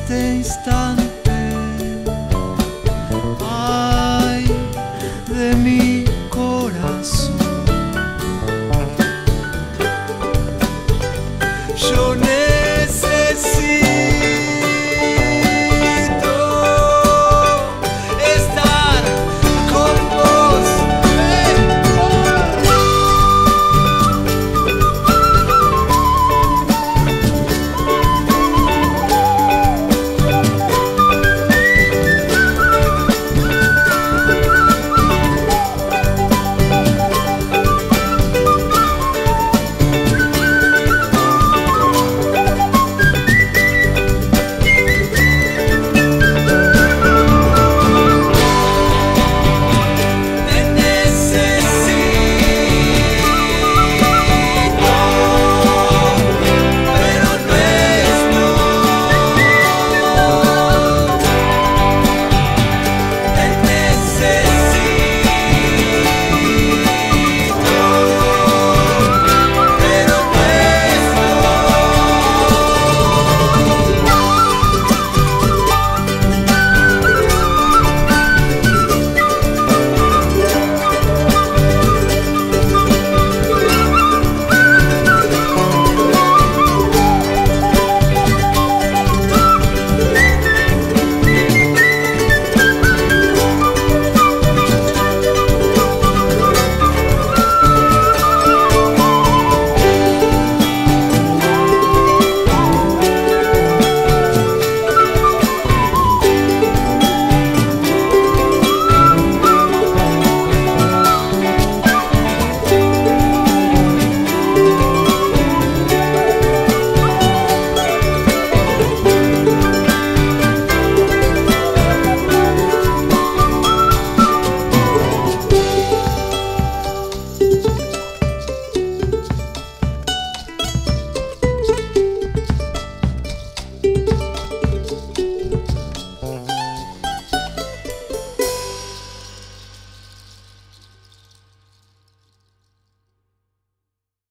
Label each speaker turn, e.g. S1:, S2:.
S1: existem está